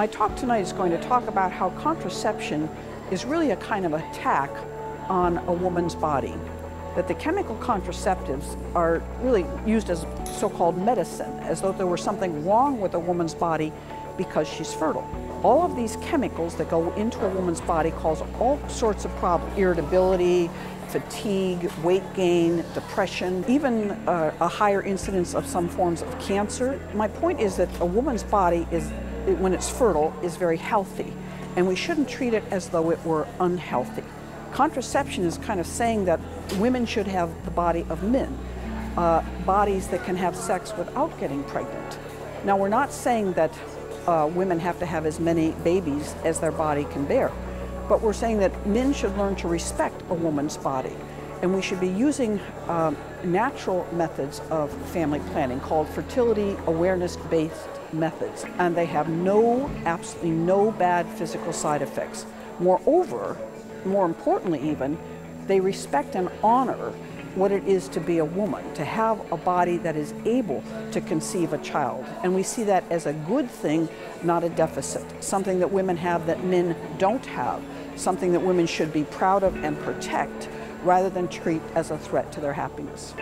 My talk tonight is going to talk about how contraception is really a kind of attack on a woman's body. That the chemical contraceptives are really used as so called medicine, as though there were something wrong with a woman's body because she's fertile. All of these chemicals that go into a woman's body cause all sorts of problems irritability, fatigue, weight gain, depression, even uh, a higher incidence of some forms of cancer. My point is that a woman's body is, when it's fertile, is very healthy, and we shouldn't treat it as though it were unhealthy. Contraception is kind of saying that women should have the body of men, uh, bodies that can have sex without getting pregnant. Now, we're not saying that uh, women have to have as many babies as their body can bear. But we're saying that men should learn to respect a woman's body. And we should be using um, natural methods of family planning called fertility awareness based methods. And they have no, absolutely no bad physical side effects. Moreover, more importantly, even, they respect and honor what it is to be a woman, to have a body that is able to conceive a child. And we see that as a good thing, not a deficit, something that women have that men don't have, something that women should be proud of and protect rather than treat as a threat to their happiness.